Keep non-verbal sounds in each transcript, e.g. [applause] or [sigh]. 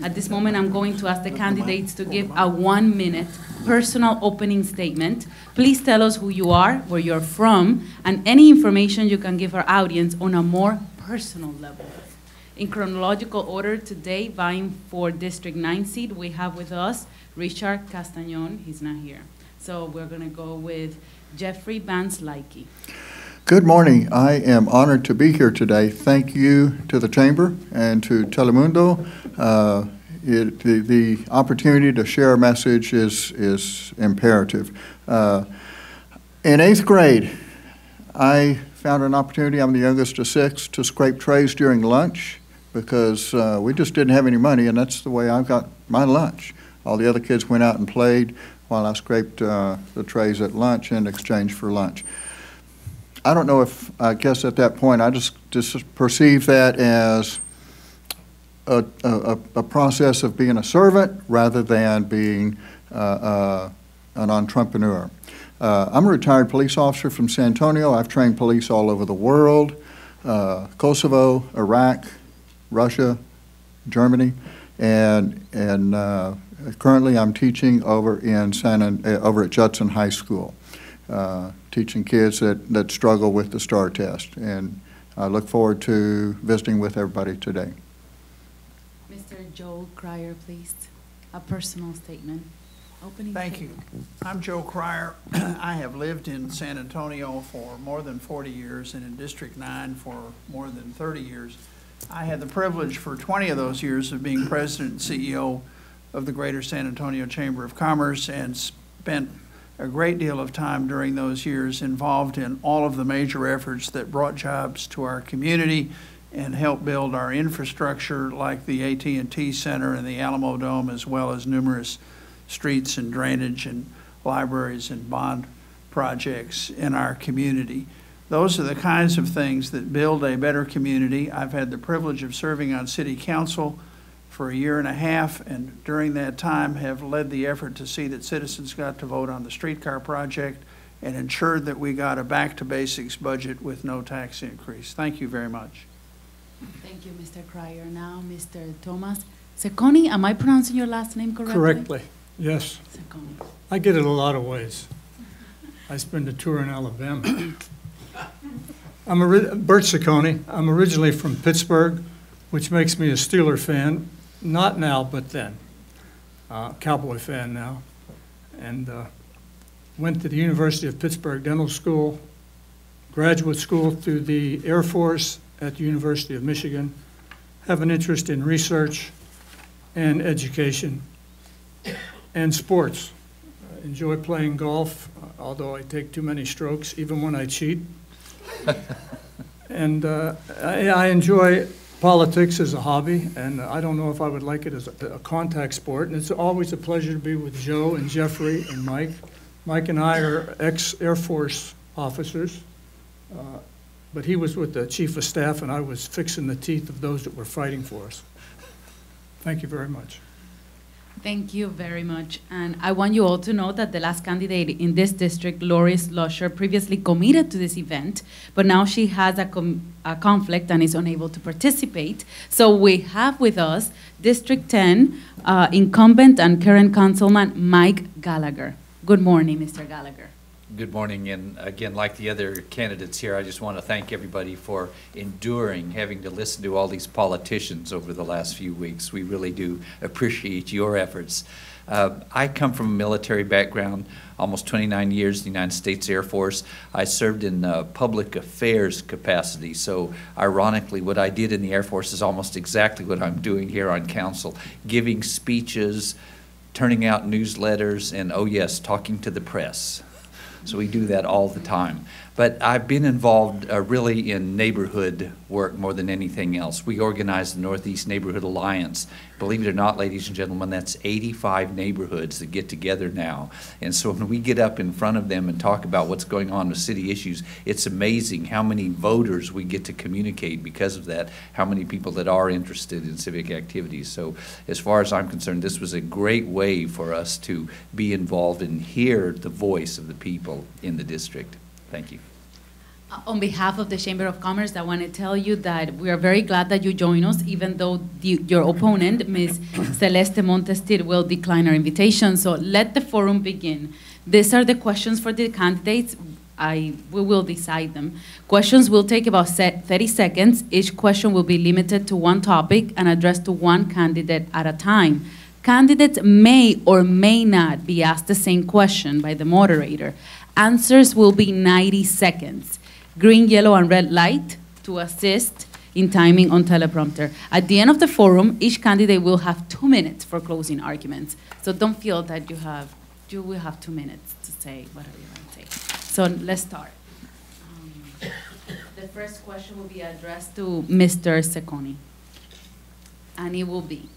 At this moment, I'm going to ask the candidates to give a one-minute personal opening statement. Please tell us who you are, where you're from, and any information you can give our audience on a more personal level. In chronological order, today, vying for District 9 seat, we have with us Richard Castagnon. He's not here. So we're going to go with Jeffrey Vance. Good morning. I am honored to be here today. Thank you to the Chamber and to Telemundo. Uh, it, the, the opportunity to share a message is, is imperative. Uh, in eighth grade, I found an opportunity, I'm the youngest of six, to scrape trays during lunch because uh, we just didn't have any money, and that's the way I got my lunch. All the other kids went out and played while I scraped uh, the trays at lunch in exchange for lunch. I don't know if, I guess at that point, I just, just perceived that as a, a, a process of being a servant rather than being uh, uh, an entrepreneur. Uh, I'm a retired police officer from San Antonio. I've trained police all over the world, uh, Kosovo, Iraq, Russia, Germany, and, and uh, currently I'm teaching over, in San, over at Judson High School uh, teaching kids that, that struggle with the STAR test. And I look forward to visiting with everybody today. Mr. Joel Krier, please. A personal statement. Opening Thank statement. you. I'm Joe Krier. [clears throat] I have lived in San Antonio for more than 40 years and in District 9 for more than 30 years. I had the privilege for 20 of those years of being president and CEO of the Greater San Antonio Chamber of Commerce and spent a great deal of time during those years involved in all of the major efforts that brought jobs to our community and helped build our infrastructure like the AT&T Center and the Alamodome as well as numerous streets and drainage and libraries and bond projects in our community. Those are the kinds of things that build a better community. I've had the privilege of serving on city council for a year and a half, and during that time have led the effort to see that citizens got to vote on the streetcar project and ensured that we got a back-to-basics budget with no tax increase. Thank you very much. Thank you, Mr. Krier. Now, Mr. Thomas Seconi, am I pronouncing your last name correctly? Correctly, yes. Seconi. I get it a lot of ways. I spend a tour in Alabama. I'm a Bert Ciccone. I'm originally from Pittsburgh, which makes me a Steeler fan, not now, but then. Uh, Cowboy fan now. And uh, went to the University of Pittsburgh Dental School, graduate school through the Air Force at the University of Michigan. Have an interest in research and education and sports. I enjoy playing golf, uh, although I take too many strokes, even when I cheat. [laughs] and uh, I, I enjoy politics is a hobby, and I don't know if I would like it as a, a, contact sport. And it's always a pleasure to be with Joe and Jeffrey and Mike. Mike and I are ex-Air Force officers, uh, but he was with the Chief of Staff, and I was fixing the teeth of those that were fighting for us. Thank you very much. Thank you very much. And I want you all to know that the last candidate in this district, Loris Lusher, previously committed to this event, but now she has a, a, conflict and is unable to participate. So we have with us District 10 uh, incumbent and current councilman Mike Gallagher. Good morning, Mr. Gallagher. Good morning, and again, like the other candidates here, I just want to thank everybody for enduring having to listen to all these politicians over the last few weeks. We really do appreciate your efforts. Uh, I come from a military background, almost 29 years in the United States Air Force. I served in uh, public affairs capacity, so ironically, what I did in the Air Force is almost exactly what I'm doing here on council, giving speeches, turning out newsletters, and oh yes, talking to the press. So we do that all the time. But I've been involved uh, really in neighborhood work more than anything else. We organize the Northeast Neighborhood Alliance. Believe it or not, ladies and gentlemen, that's 85 neighborhoods that get together now. And so when we get up in front of them and talk about what's going on with city issues, it's amazing how many voters we get to communicate because of that, how many people that are interested in civic activities. So as far as I'm concerned, this was a great way for us to be involved and hear the voice of the people in the district. Thank you. On behalf of the Chamber of Commerce, I want to tell you that we are very glad that you join us, even though the- your opponent, Ms. [coughs] Celeste Montestir, will decline our invitation. So let the forum begin. These are the questions for the candidates. I, we will decide them. Questions will take about se- 30 seconds. Each question will be limited to one topic and addressed to one candidate at a time. Candidates may or may not be asked the same question by the moderator. Answers will be 90 seconds. Green, yellow, and red light to assist in timing on teleprompter. At the end of the forum, each candidate will have two minutes for closing arguments. So don't feel that you have, you will have two minutes to say whatever you want to say. So let's start. Um, The first question will be addressed to Mr. Secconi. And it will be,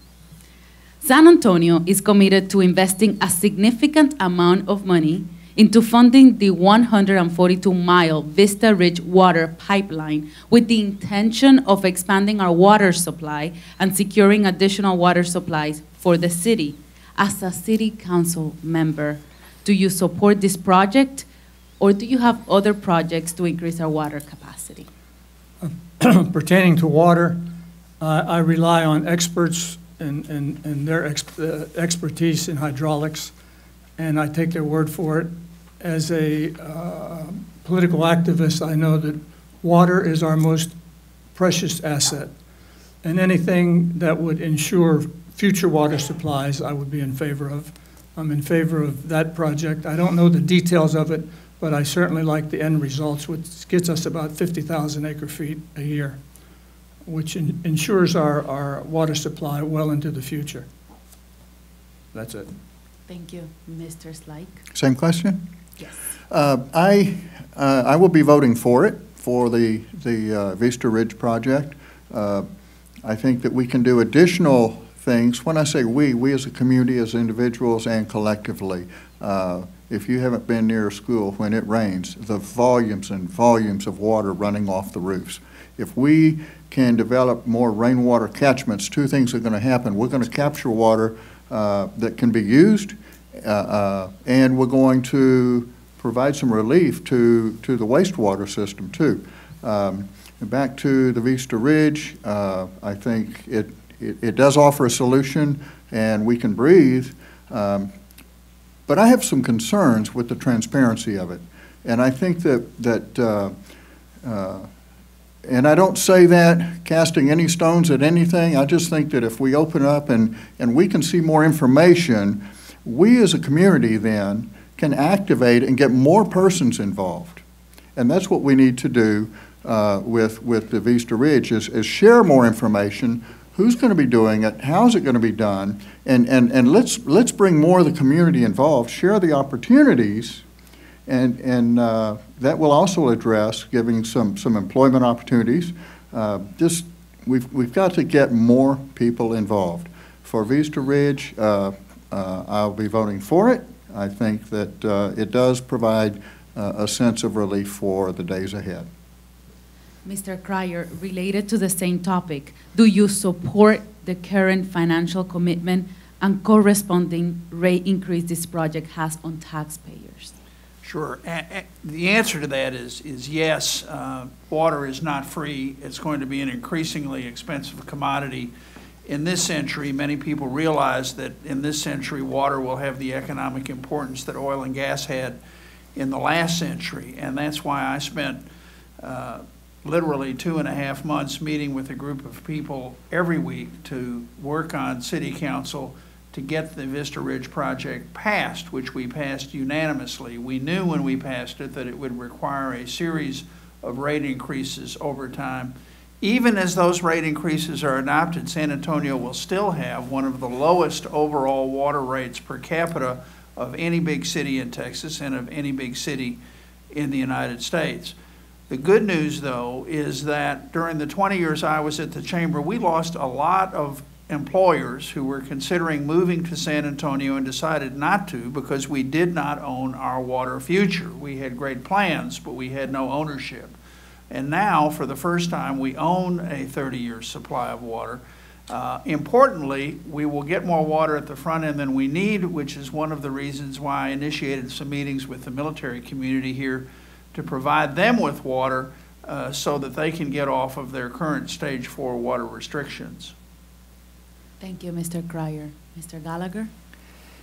San Antonio is committed to investing a significant amount of money into funding the 142-mile Vista Ridge water pipeline with the intention of expanding our water supply and securing additional water supplies for the city. As a city council member, do you support this project, or do you have other projects to increase our water capacity? [clears throat] Pertaining to water, uh, I rely on experts and, and, and their uh, expertise in hydraulics, and I take their word for it. As a uh, political activist, I know that water is our most precious asset, and anything that would ensure future water supplies, I would be in favor of. I'm in favor of that project. I don't know the details of it, but I certainly like the end results, which gets us about 50,000 acre feet a year, which en- ensures our, our water supply well into the future. That's it. Thank you. Mr. Slike? Same question? Uh, I, uh, I will be voting for it, for the, the uh, Vista Ridge project. Uh, I think that we can do additional things. When I say we, we as a community, as individuals, and collectively. If you haven't been near a school when it rains, the volumes and volumes of water running off the roofs. If we can develop more rainwater catchments, two things are going to happen. We're going to capture water uh, that can be used, and we're going to provide some relief to, to the wastewater system, too. Um, Back to the Vista Ridge, uh, I think it, it it does offer a solution, and we can breathe. Um, But I have some concerns with the transparency of it. And I think that, that, uh, uh, and I don't say that casting any stones at anything. I just think that if we open up and, and we can see more information, we as a community then can activate and get more persons involved. And that's what we need to do uh, with, with the Vista Ridge, is, is share more information. Who's going to be doing it? How's it going to be done? And, and, and let's, let's bring more of the community involved, share the opportunities, and, and uh, that will also address giving some, some employment opportunities. Uh, Just, we've, we've got to get more people involved. For Vista Ridge, uh, I'll be voting for it. I think that uh, it does provide uh, a sense of relief for the days ahead. Mr. Krier, related to the same topic, do you support the current financial commitment and corresponding rate increase this project has on taxpayers? Sure. A- a- The answer to that is, is yes, uh, water is not free. It's going to be an increasingly expensive commodity. In this century, many people realize that in this century, water will have the economic importance that oil and gas had in the last century. And that's why I spent uh, literally two and a half months meeting with a group of people every week to work on city council to get the Vista Ridge project passed, which we passed unanimously. We knew when we passed it that it would require a series of rate increases over time. Even as those rate increases are adopted, San Antonio will still have one of the lowest overall water rates per capita of any big city in Texas and of any big city in the United States. The good news, though, is that during the 20 years I was at the chamber, we lost a lot of employers who were considering moving to San Antonio and decided not to because we did not own our water future. We had great plans, but we had no ownership. And now, for the first time, we own a 30-year supply of water. Uh, Importantly, we will get more water at the front end than we need, which is one of the reasons why I initiated some meetings with the military community here to provide them with water uh, so that they can get off of their current stage four water restrictions. Thank you, Mr. Krier. Mr. Gallagher?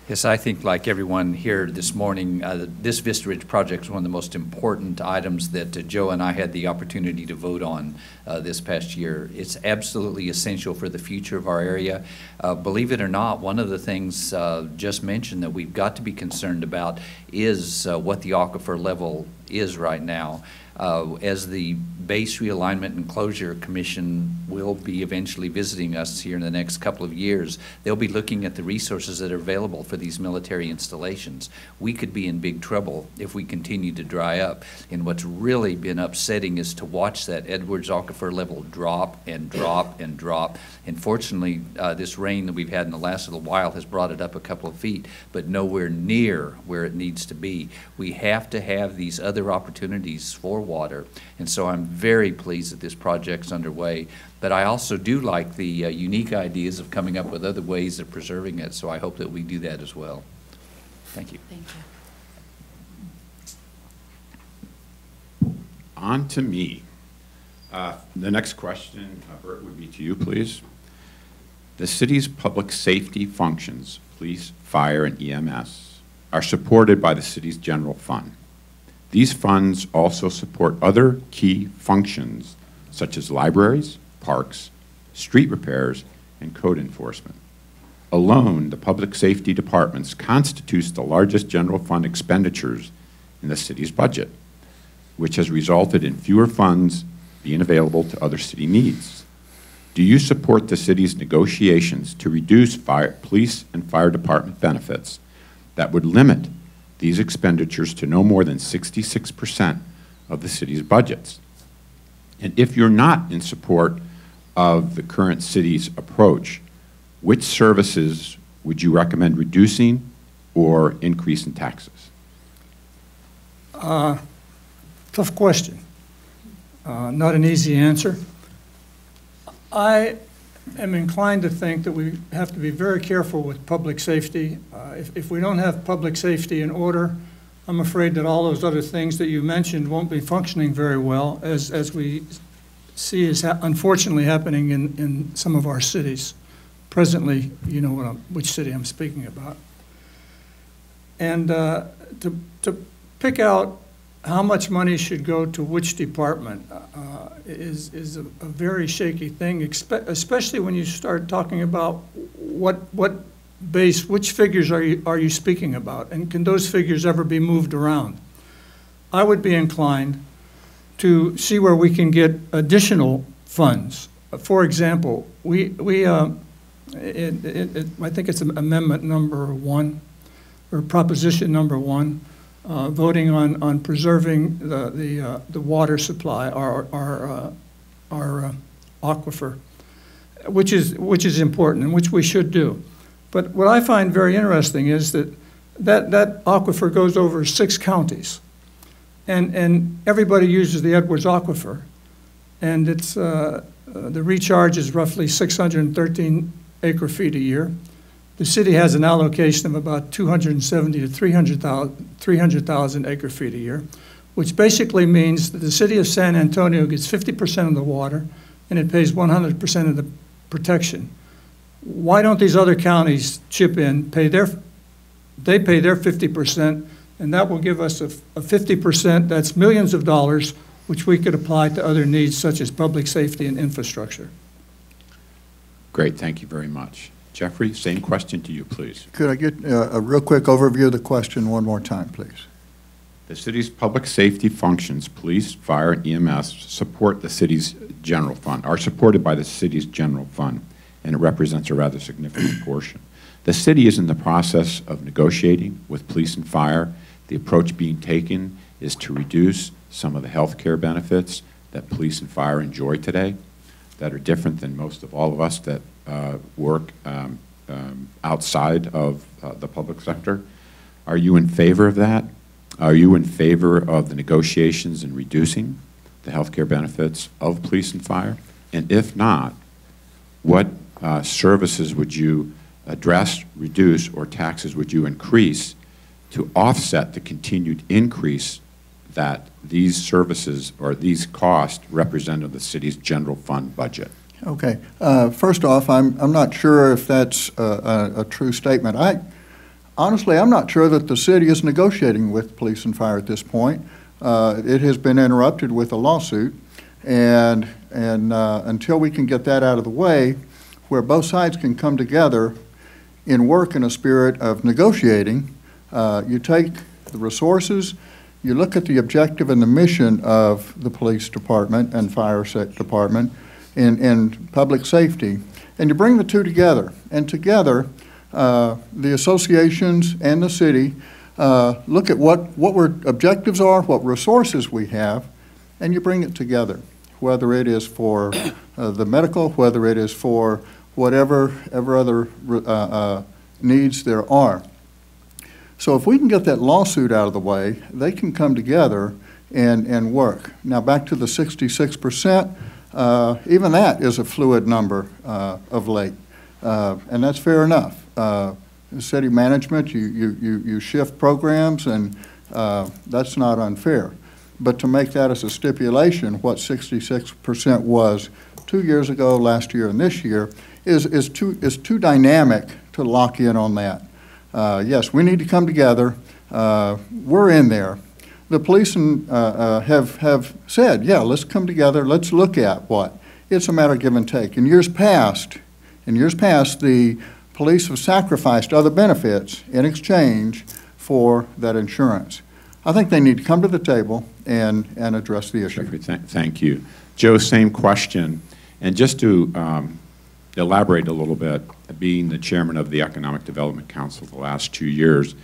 Yes, I think like everyone here this morning, uh, this Vista Ridge project is one of the most important items that uh, Joe and I had the opportunity to vote on uh, this past year. It's absolutely essential for the future of our area. Uh, believe it or not, one of the things uh, just mentioned that we've got to be concerned about is uh, what the aquifer level is right now. Uh, as the Base Realignment and Closure Commission will be eventually visiting us here in the next couple of years, they'll be looking at the resources that are available for these military installations. We could be in big trouble if we continue to dry up. And what's really been upsetting is to watch that Edwards aquifer level drop and drop and drop. And fortunately, uh, this rain that we've had in the last little while has brought it up a couple of feet, but nowhere near where it needs to be. We have to have these other opportunities for water. And so I'm very pleased that this project's underway. But I also do like the uh, unique ideas of coming up with other ways of preserving it, so I hope that we do that as well. Thank you. Thank you. On to me. Uh, The next question, uh, Bert, would be to you, please. The city's public safety functions, police, fire, and EMS, are supported by the city's general fund. These funds also support other key functions such as libraries, parks, street repairs, and code enforcement. Alone, the public safety departments constitutes the largest general fund expenditures in the city's budget, which has resulted in fewer funds being available to other city needs. Do you support the city's negotiations to reduce fire, police and fire department benefits that would limit these expenditures to no more than 66% of the city's budgets? And if you're not in support of the current city's approach, which services would you recommend reducing or increasing taxes? Uh, Tough question. Uh, Not an easy answer. I am inclined to think that we have to be very careful with public safety. Uh, If if we don't have public safety in order, I'm afraid that all those other things that you mentioned won't be functioning very well, as as we see is ha- unfortunately happening in in some of our cities. Presently, you know what which city I'm speaking about. And uh, to to pick out how much money should go to which department uh, is, is a a very shaky thing, especially when you start talking about what, what base, which figures are you, are you speaking about? And can those figures ever be moved around? I would be inclined to see where we can get additional funds. For example, we, we, uh, it, it, it- I think it's amendment number one, or proposition number one, uh, voting on, on preserving the, the, uh, the water supply, our, our, uh, our uh, aquifer, which is, which is important and which we should do. But what I find very interesting is that that, that aquifer goes over six counties. And, and everybody uses the Edwards aquifer. And it's, uh, uh, the recharge is roughly 613 acre feet a year. The city has an allocation of about 270 to 300,000 300,000 acre feet a year, which basically means that the city of San Antonio gets 50% of the water and it pays 100% of the protection. Why don't these other counties chip in, pay their, they pay their 50%, and that will give us a, a 50%, that's millions of dollars, which we could apply to other needs such as public safety and infrastructure. Great, thank you very much. Jeffrey, same question to you, please. Could I get uh, a real quick overview of the question one more time, please? The city's public safety functions, police, fire, and EMS, support the city's general fund, are supported by the city's general fund, and it represents a rather significant portion. The city is in the process of negotiating with police and fire. The approach being taken is to reduce some of the health care benefits that police and fire enjoy today that are different than most of all of us that uh, work um, um, outside of uh, the public sector. Are you in favor of that? Are you in favor of the negotiations and reducing the health care benefits of police and fire? And if not, what uh, services would you address, reduce, or taxes would you increase to offset the continued increase that these services or these costs represent the city's general fund budget? Okay. Uh, First off, I'm, I'm not sure if that's a, a, a true statement. I, honestly, I'm not sure that the city is negotiating with police and fire at this point. Uh, It has been interrupted with a lawsuit, and, and uh, until we can get that out of the way, where both sides can come together in work in a spirit of negotiating, uh, you take the resources, you look at the objective and the mission of the police department and fire department in, in public safety, and you bring the two together. And together, uh, the associations and the city uh, look at what, what our objectives are, what resources we have, and you bring it together, whether it is for uh, the medical, whether it is for whatever, ever other uh, uh, needs there are. So if we can get that lawsuit out of the way, they can come together and, and work. Now, back to the sixty-six percent, uh, even that is a fluid number, uh, of late. Uh, and that's fair enough. Uh, city management, you, you, you, you shift programs and, uh, that's not unfair. But to make that as a stipulation, what sixty-six percent was two years ago, last year, and this year, is, is too, is too dynamic to lock in on that. Uh, Yes, we need to come together. Uh, We're in there. The police and, uh, uh, have, have said, yeah, let's come together, let's look at what. It's a matter of give and take. In years past, in years past, the police have sacrificed other benefits in exchange for that insurance. I think they need to come to the table and, and address the issue. Thank you. Joe, same question. And just to um, elaborate a little bit, being the chairman of the Economic Development Council the last two years,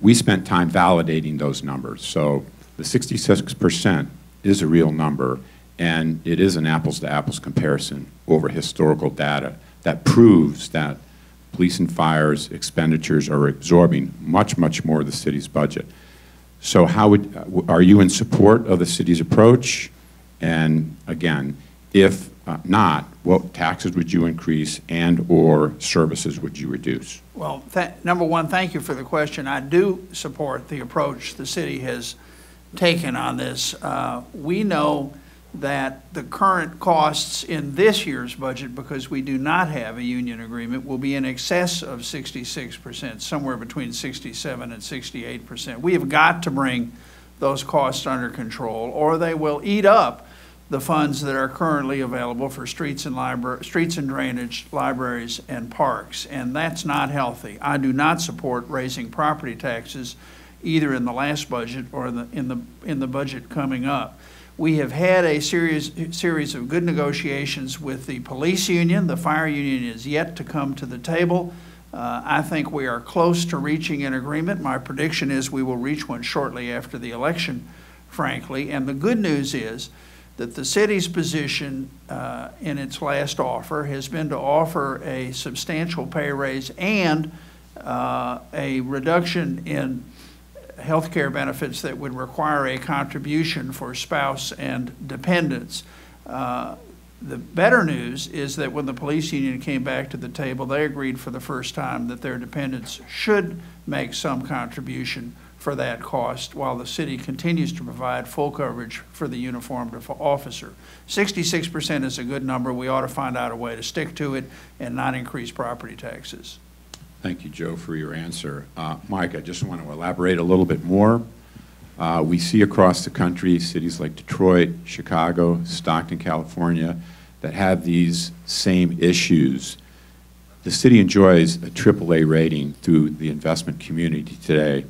we spent time validating those numbers. So the 66% is a real number, and it is an apples-to-apples comparison over historical data that proves that police and fire's expenditures are absorbing much, much more of the city's budget. So how would, are you in support of the city's approach? And again, if uh, not, what taxes would you increase and/or services would you reduce? Well, number one, thank you for the question. I do support the approach the city has taken on this. Uh, We know that the current costs in this year's budget, because we do not have a union agreement, will be in excess of sixty-six percent, somewhere between sixty-seven and sixty-eight percent. We have got to bring those costs under control, or they will eat up the funds that are currently available for streets and library, streets and drainage, libraries and parks, and that's not healthy. I do not support raising property taxes either in the last budget or the, in the, in the budget coming up. We have had a series, series of good negotiations with the police union. The fire union is yet to come to the table. Uh, I think we are close to reaching an agreement. My prediction is we will reach one shortly after the election, frankly. And the good news is that the city's position uh, in its last offer has been to offer a substantial pay raise and uh, a reduction in health care benefits that would require a contribution for spouse and dependents. Uh, The better news is that when the police union came back to the table, they agreed for the first time that their dependents should make some contribution for that cost, while the city continues to provide full coverage for the uniformed officer. Sixty-six percent is a good number. We ought to find out a way to stick to it and not increase property taxes. Thank you, Joe, for your answer. Uh, Mike, I just want to elaborate a little bit more. Uh, We see across the country, cities like Detroit, Chicago, Stockton, California, that have these same issues. The city enjoys a AAA rating through the investment community today.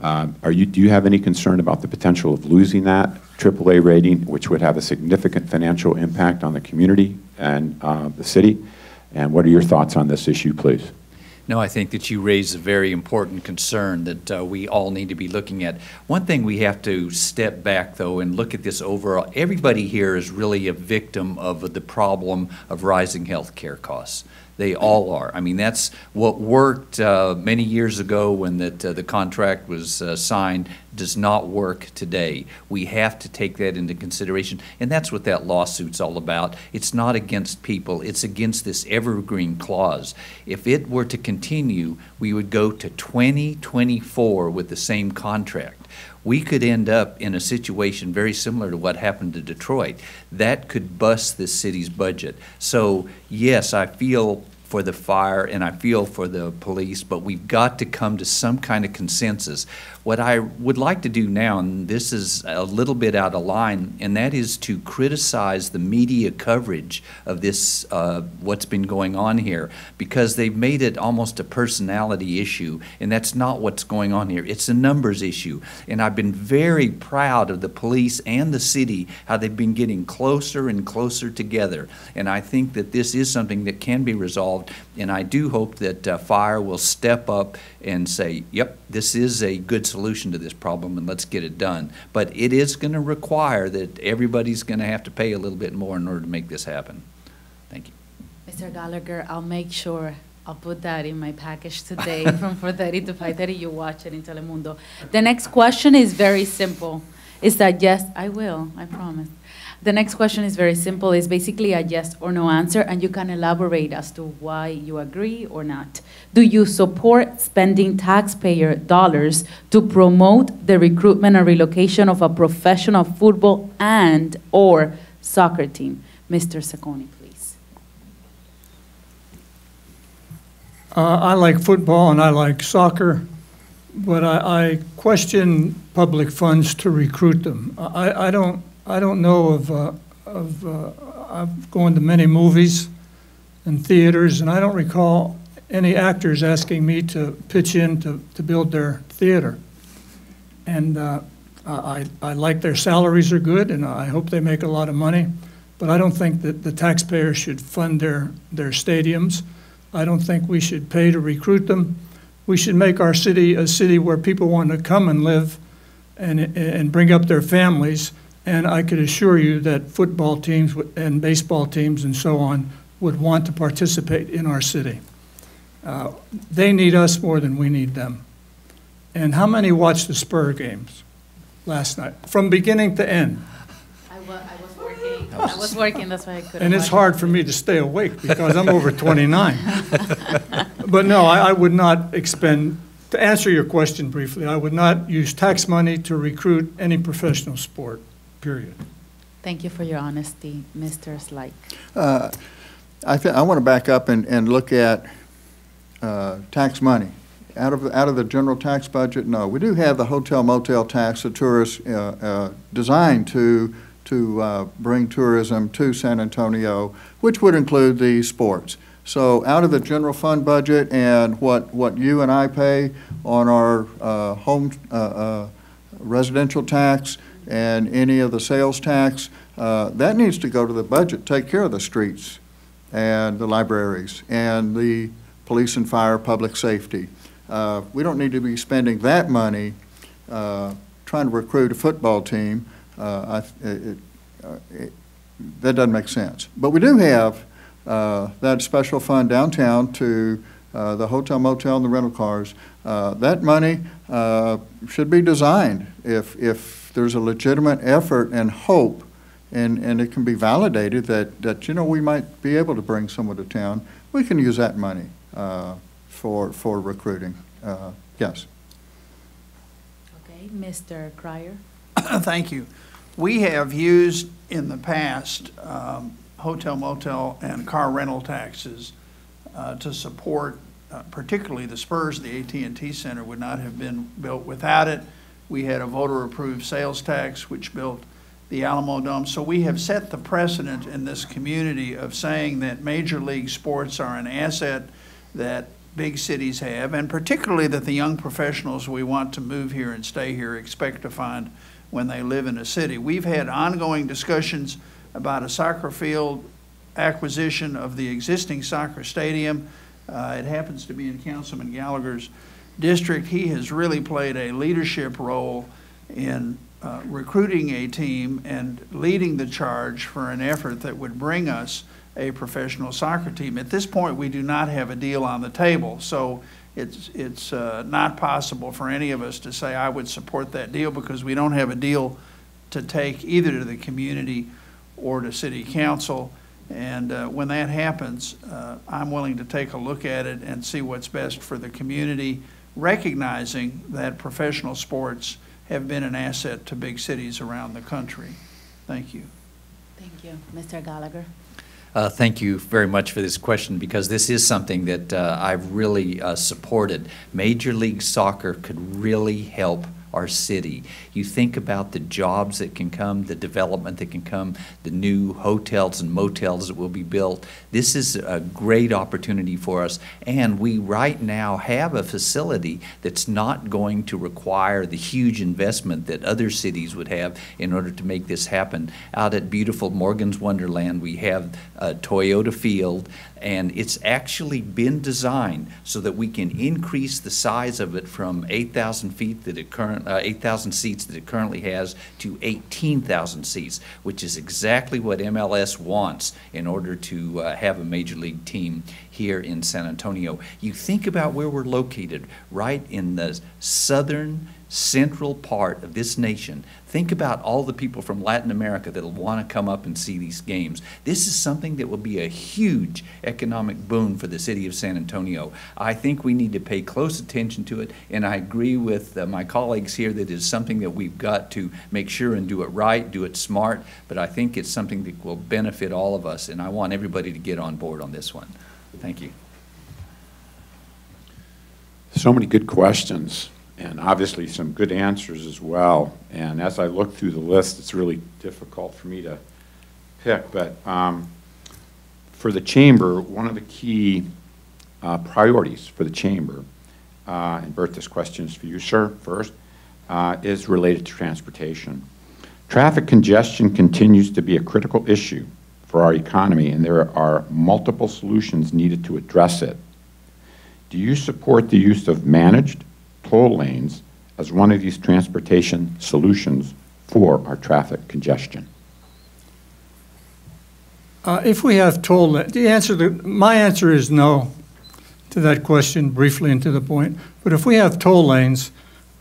Uh, Are you, do you have any concern about the potential of losing that AAA rating, which would have a significant financial impact on the community and uh, the city? And what are your thoughts on this issue, please? No, I think that you raise a very important concern that uh, we all need to be looking at. One thing we have to step back, though, and look at this overall. Everybody here is really a victim of the problem of rising health care costs. They all are. I mean, that's what worked uh, many years ago when that, uh, the contract was uh, signed, does not work today. We have to take that into consideration, and that's what that lawsuit's all about. It's not against people, it's against this evergreen clause. If it were to continue, we would go to 2024 with the same contract. We could end up in a situation very similar to what happened to Detroit. That could bust this city's budget. So, yes, I feel for the fire and I feel for the police, but we've got to come to some kind of consensus. What I would like to do now, and this is a little bit out of line, and that is to criticize the media coverage of this, uh, what's been going on here, because they've made it almost a personality issue, and that's not what's going on here. It's a numbers issue. And I've been very proud of the police and the city, how they've been getting closer and closer together. And I think that this is something that can be resolved, and I do hope that uh, fire will step up and say, yep, this is a good solution to this problem, and let's get it done. But it is going to require that everybody's going to have to pay a little bit more in order to make this happen. Thank you. Mr. Gallagher, I'll make sure, I'll put that in my package today [laughs] from 4:30 to 5:30. You watch it in Telemundo. The next question is very simple. Is that yes, I will, I promise. The next question is very simple. It's basically a yes or no answer, and you can elaborate as to why you agree or not. Do you support spending taxpayer dollars to promote the recruitment and relocation of a professional football and/or soccer team? Mr. Sacconi, please. Uh, I like football and I like soccer, but I, I question public funds to recruit them. I, I don't, I don't know of, uh, of, uh, I've gone to many movies and theaters, and I don't recall any actors asking me to pitch in to, to build their theater. And uh, I, I like their salaries are good, and I hope they make a lot of money, but I don't think that the taxpayers should fund their, their stadiums. I don't think we should pay to recruit them. We should make our city a city where people want to come and live and, and bring up their families. And I could assure you that football teams and baseball teams and so on would want to participate in our city. Uh, They need us more than we need them. And how many watched the Spur games last night, from beginning to end? I was, I was working, [laughs] I was working, that's why I couldn't. And it's hard it. for me to stay awake because I'm over 29. [laughs] But no, I, I would not expend, to answer your question briefly, I would not use tax money to recruit any professional sport, period. Thank you for your honesty, Mr. Slyke. Uh, I thi, I want to back up and, and look at uh, tax money. Out of, out of the general tax budget, no. We do have the hotel motel tax, the tourist, uh, uh, designed to, to uh, bring tourism to San Antonio, which would include the sports. So out of the general fund budget and what, what you and I pay on our uh, home uh, uh, residential tax and any of the sales tax, uh, that needs to go to the budget, take care of the streets and the libraries and the police and fire, public safety. Uh, We don't need to be spending that money uh, trying to recruit a football team. Uh, I- it- uh, it- That doesn't make sense. But we do have uh, that special fund downtown to the hotel motel and the rental cars. That money should be designed if, if there's a legitimate effort and hope and, and it can be validated that, that, you know, we might be able to bring someone to town, we can use that money uh, for, for recruiting. Uh, Yes. Okay, Mr. Krier? [coughs] Thank you. We have used in the past um, hotel motel and car rental taxes uh, to support uh, particularly the Spurs. The AT&T Center would not have been built without it. We had a voter-approved sales tax which built the Alamodome. So we have set the precedent in this community of saying that major league sports are an asset that big cities have, and particularly that the young professionals we want to move here and stay here expect to find when they live in a city. We've had ongoing discussions about a soccer field acquisition of the existing soccer stadium. Uh, It happens to be in Councilman Gallagher's district. He has really played a leadership role in uh, recruiting a team and leading the charge for an effort that would bring us a professional soccer team. At this point, we do not have a deal on the table, so it's, it's uh, not possible for any of us to say, I would support that deal, because we don't have a deal to take either to the community or to city council. And uh, when that happens, uh, I'm willing to take a look at it and see what's best for the community, recognizing that professional sports have been an asset to big cities around the country. Thank you. Thank you. Mr. Gallagher? Uh, Thank you very much for this question, because this is something that uh, I've really uh, supported. Major League Soccer could really help our city. You think about the jobs that can come, the development that can come, the new hotels and motels that will be built. This is a great opportunity for us, and we right now have a facility that's not going to require the huge investment that other cities would have in order to make this happen. Out at beautiful Morgan's Wonderland, we have a Toyota Field, and it's actually been designed so that we can increase the size of it from 8,000 feet that it current, uh, 8,000 seats that it currently has to 18,000 seats, which is exactly what MLS wants in order to uh, have a major league team here in San Antonio. You think about where we're located, right in the southern central part of this nation. Think about all the people from Latin America that'll want to come up and see these games. This is something that will be a huge economic boon for the city of San Antonio. I think we need to pay close attention to it, and I agree with uh, my colleagues here that it's something that we've got to make sure and do it right, do it smart, but I think it's something that will benefit all of us, and I want everybody to get on board on this one. Thank you. So many good questions, and obviously some good answers as well. And as I look through the list, it's really difficult for me to pick, but um, for the chamber, one of the key uh, priorities for the chamber, uh, and Bert, this question is for you, sir, first, uh, is related to transportation. Traffic congestion continues to be a critical issue for our economy, and there are multiple solutions needed to address it. Do you support the use of managed toll lanes as one of these transportation solutions for our traffic congestion? Uh, If we have toll, the answer, my answer is no to that question, briefly and to the point. But if we have toll lanes,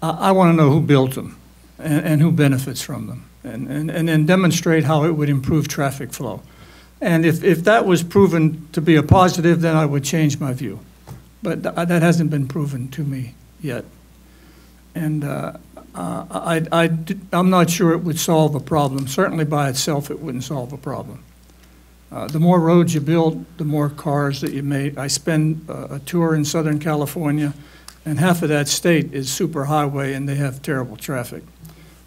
I, I want to know who built them and, and who benefits from them. And, and, and then demonstrate how it would improve traffic flow. And if, if that was proven to be a positive, then I would change my view. But tha- that hasn't been proven to me yet. And uh, uh, I, I, am not sure it would solve a problem. Certainly by itself, it wouldn't solve a problem. Uh, The more roads you build, the more cars that you make. I spend a tour in Southern California, and half of that state is superhighway, and they have terrible traffic.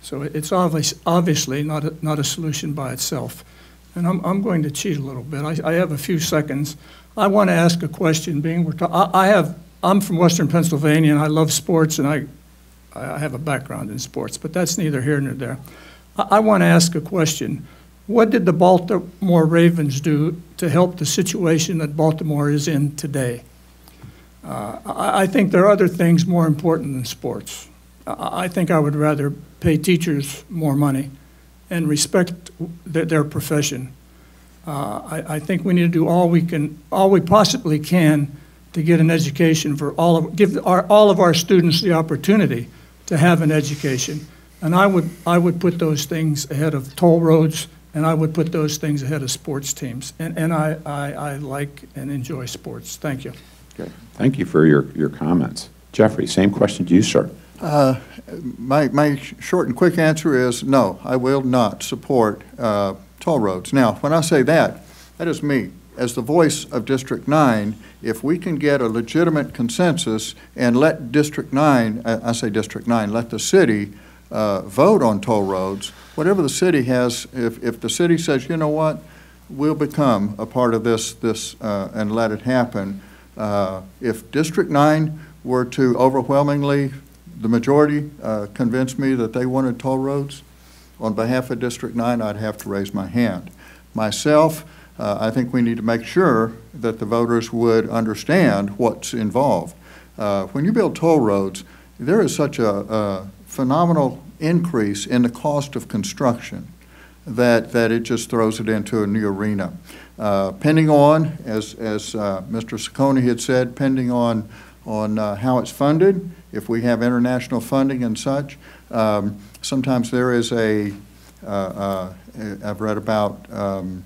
So it's obvious, obviously not, a- not a solution by itself. And I'm, I'm going to cheat a little bit. I, I have a few seconds. I want to ask a question, being, we're, I I have, I'm from Western Pennsylvania, and I love sports, and I, I have a background in sports, but that's neither here nor there. I, I want to ask a question. What did the Baltimore Ravens do to help the situation that Baltimore is in today? Uh, I, I think there are other things more important than sports. I, I think I would rather pay teachers more money and respect their, their profession. Uh, I, I think we need to do all we can, all we possibly can to get an education for all of, give our, all of our students the opportunity to have an education. And I would, I would put those things ahead of toll roads, and I would put those things ahead of sports teams. And, and I, I, I like and enjoy sports. Thank you. Okay. Thank you for your, your comments. Jeffrey, same question to you, sir. Uh, My, my short and quick answer is no, I will not support uh, toll roads. Now, when I say that, that is me. As the voice of District 9, if we can get a legitimate consensus and let District 9, uh, I I say District 9, let the city uh, vote on toll roads, whatever the city has, if, if the city says, you know what, we'll become a part of this, this, uh, and let it happen. Uh, If District 9 were to overwhelmingly, the majority uh, convince me that they wanted toll roads, on behalf of District 9, I'd have to raise my hand. Myself, uh, I think we need to make sure that the voters would understand what's involved. Uh, When you build toll roads, there is such a a phenomenal increase in the cost of construction that, that it just throws it into a new arena. Uh, Pending on, as, as uh, Mr. Saccone had said, pending on, on uh, how it's funded, if we have international funding and such. Um, Sometimes there is a, uh, uh, I've read about um,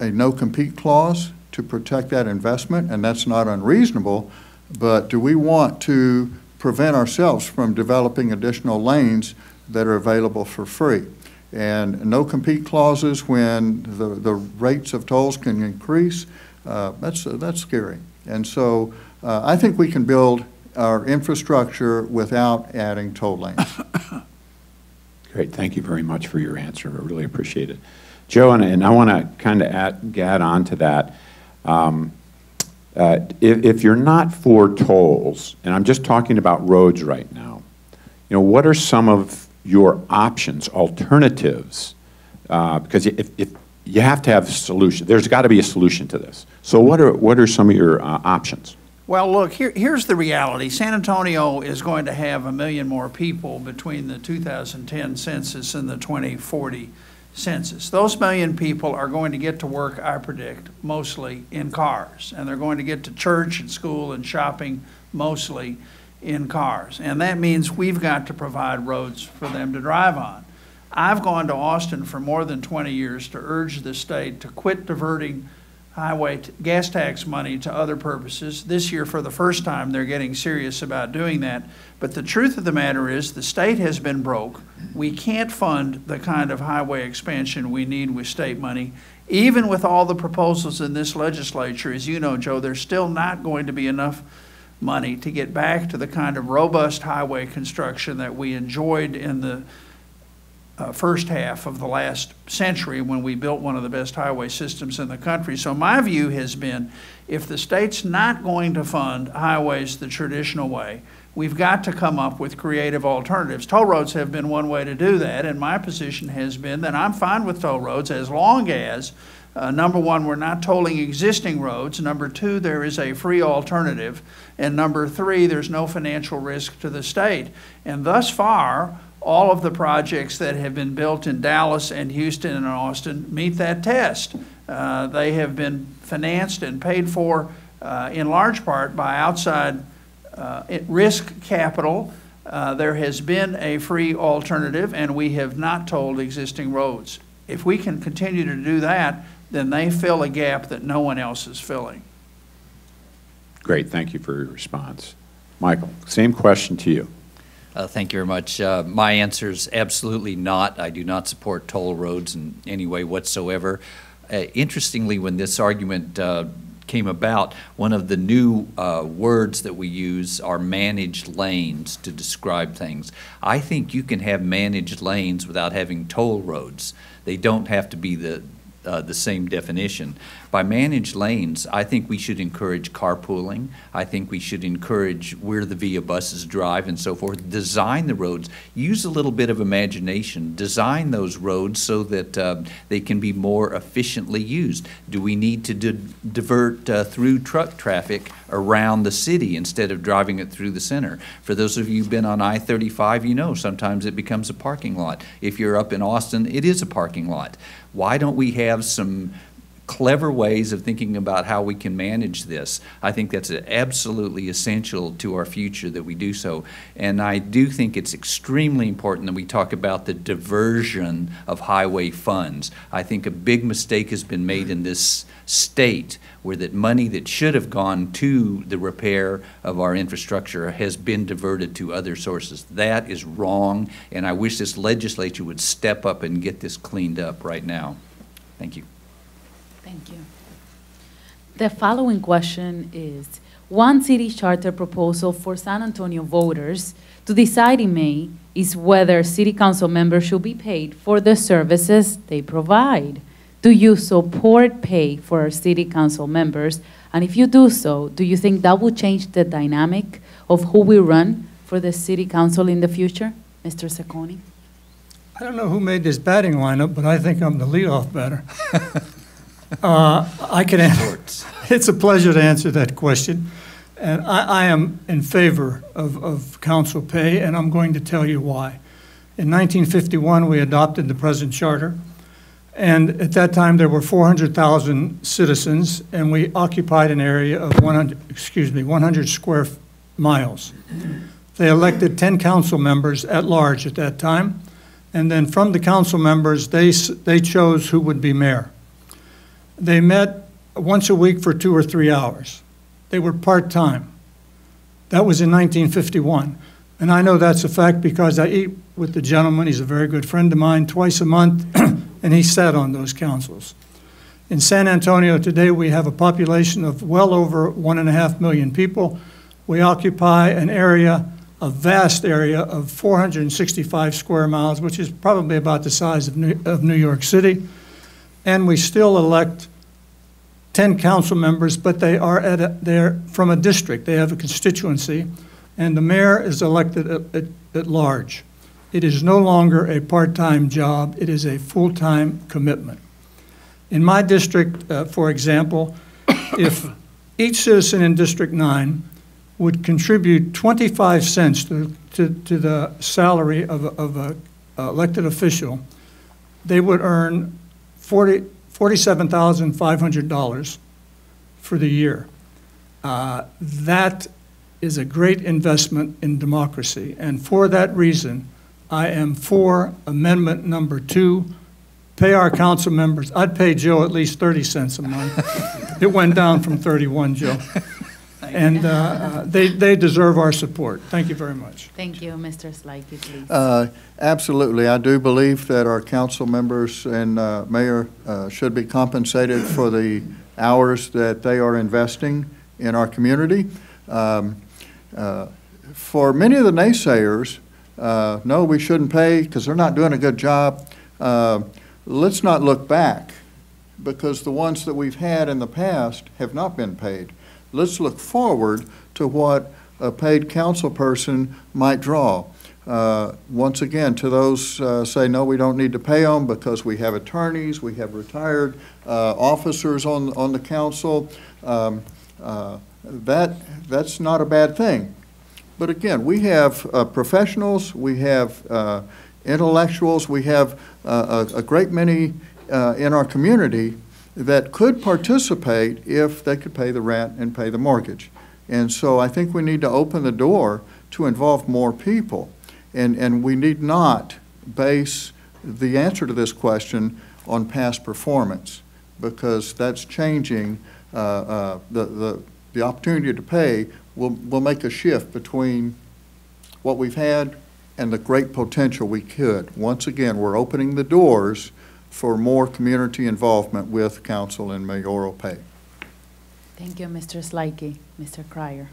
a no-compete clause to protect that investment, and that's not unreasonable, but do we want to prevent ourselves from developing additional lanes that are available for free? And no-compete clauses when the, the rates of tolls can increase, uh, that's, that's scary. And so uh, I think we can build our infrastructure without adding toll lanes. [coughs] Great, thank you very much for your answer, I really appreciate it. Joe, and, and I want to kind of add, on to that. Um, uh, if, if you're not for tolls, and I'm just talking about roads right now, you know, what are some of your options, alternatives? Uh, because if, if you have to have a solution, there's got to be a solution to this. So what are, what are some of your uh, options? Well, look, here, here's the reality. San Antonio is going to have a million more people between the 2010 census and the 2040 census. Those million people are going to get to work, I predict, mostly in cars. And they're going to get to church and school and shopping mostly in cars. And that means we've got to provide roads for them to drive on. I've gone to Austin for more than 20 years to urge the state to quit diverting highway gas tax money to other purposes. This year, for the first time, they're getting serious about doing that. But the truth of the matter is, the state has been broke. We can't fund the kind of highway expansion we need with state money. Even with all the proposals in this legislature, as you know, Joe, there's still not going to be enough money to get back to the kind of robust highway construction that we enjoyed in the uh, first half of the last century when we built one of the best highway systems in the country. So my view has been, if the state's not going to fund highways the traditional way, we've got to come up with creative alternatives. Toll roads have been one way to do that, and my position has been that I'm fine with toll roads as long as, uh, number one, we're not tolling existing roads. Number two, there is a free alternative. And number three, there's no financial risk to the state. And thus far, all of the projects that have been built in Dallas and Houston and Austin meet that test. Uh, They have been financed and paid for uh, in large part by outside uh, risk capital. Uh, There has been a free alternative, and we have not tolled existing roads. If we can continue to do that, then they fill a gap that no one else is filling. Great, thank you for your response. Michael, same question to you. Uh, Thank you very much. Uh, My answer is absolutely not. I do not support toll roads in any way whatsoever. Uh, Interestingly, when this argument uh, came about, one of the new uh, words that we use are managed lanes to describe things. I think you can have managed lanes without having toll roads. They don't have to be the, uh, the same definition. By managed lanes, I think we should encourage carpooling. I think we should encourage where the VIA buses drive and so forth. Design the roads. Use a little bit of imagination. Design those roads so that uh, they can be more efficiently used. Do we need to di- divert uh, through truck traffic around the city instead of driving it through the center? For those of you who've been on I-35, you know sometimes it becomes a parking lot. If you're up in Austin, it is a parking lot. Why don't we have some clever ways of thinking about how we can manage this. I think that's absolutely essential to our future that we do so. And I do think it's extremely important that we talk about the diversion of highway funds. I think a big mistake has been made in this state where that money that should have gone to the repair of our infrastructure has been diverted to other sources. That is wrong, and I wish this legislature would step up and get this cleaned up right now. Thank you. Thank you. The following question is, one city charter proposal for San Antonio voters to decide in May is whether city council members should be paid for the services they provide. Do you support pay for our city council members? And if you do so, do you think that will change the dynamic of who we run for the city council in the future? Mr. Sacconi? I don't know who made this batting lineup, but I think I'm the leadoff batter. [laughs] Uh, I can, an- Sports. it's a pleasure to answer that question. And I, I am in favor of, of council pay, and I'm going to tell you why. In 1951, we adopted the present charter. And at that time, there were 400,000 citizens, and we occupied an area of 100, excuse me, 100 square miles. They elected 10 council members at large at that time, and then from the council members, they, they chose who would be mayor. They met once a week for two or three hours. They were part-time. That was in 1951. And I know that's a fact because I eat with the gentleman, he's a very good friend of mine, twice a month, [clears throat] and he sat on those councils. In San Antonio today, we have a population of well over one and a half million people. We occupy an area, a vast area of 465 square miles, which is probably about the size of New, of New York City. And we still elect 10 council members, but they are at, a- they're from a district, they have a constituency, and the mayor is elected at, at, at large. It is no longer a part-time job, it is a full-time commitment. In my district, uh, for example, [coughs] if each citizen in District 9 would contribute 25 cents to, to, to the salary of, of a elected official, they would earn 40, $47,500 for the year. Uh, That is a great investment in democracy, and for that reason, I am for amendment number two, pay our council members, I'd pay Joe at least 30 cents a month. It went down from 31, Joe. And uh, uh, they, they deserve our support. Thank you very much. Thank you, Mr. Slakey, please. Uh, Absolutely. I do believe that our council members and uh, mayor uh, should be compensated for the hours that they are investing in our community. Um, uh, For many of the naysayers, uh, no, we shouldn't pay because they're not doing a good job. Uh, Let's not look back because the ones that we've had in the past have not been paid. Let's look forward to what a paid council person might draw. Uh, Once again, to those uh, say, no, we don't need to pay them because we have attorneys, we have retired uh, officers on, on the council, um, uh, that, that's not a bad thing. But again, we have uh, professionals, we have uh, intellectuals, we have a a great many in our community that could participate if they could pay the rent and pay the mortgage. And so I think we need to open the door to involve more people. And, and we need not base the answer to this question on past performance, because that's changing, uh, uh, the, the, the opportunity to pay will, will make a shift between what we've had and the great potential we could. Once again, we're opening the doors for more community involvement with council and mayoral pay. Thank you, Mr. Slakey. Mr. Krier.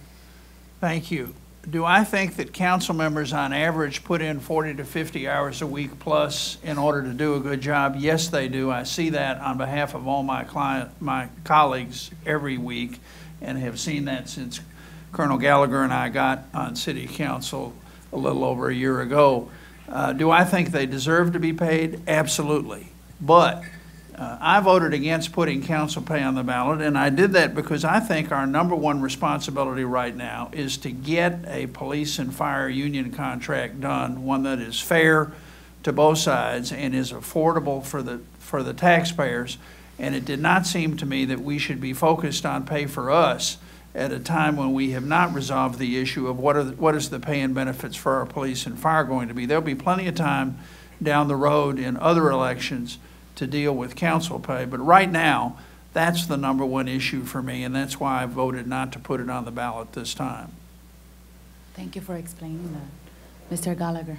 Thank you. Do I think that council members on average put in 40 to 50 hours a week plus in order to do a good job? Yes, they do. I see that on behalf of all my client, my colleagues every week and have seen that since Colonel Gallagher and I got on city council a little over a year ago. Uh, Do I think they deserve to be paid? Absolutely. But uh, I voted against putting council pay on the ballot, and I did that because I think our number one responsibility right now is to get a police and fire union contract done, one that is fair to both sides and is affordable for the, for the taxpayers. And it did not seem to me that we should be focused on pay for us at a time when we have not resolved the issue of what are, the- what is the pay and benefits for our police and fire going to be. There'll be plenty of time down the road in other elections to deal with council pay, but right now, that's the number one issue for me, and that's why I voted not to put it on the ballot this time. Thank you for explaining that. Mr. Gallagher.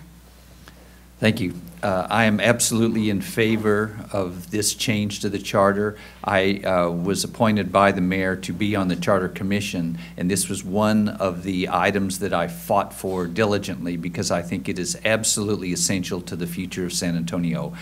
Thank you. Uh, I am absolutely in favor of this change to the charter. I uh, was appointed by the mayor to be on the Charter Commission, and this was one of the items that I fought for diligently because I think it is absolutely essential to the future of San Antonio.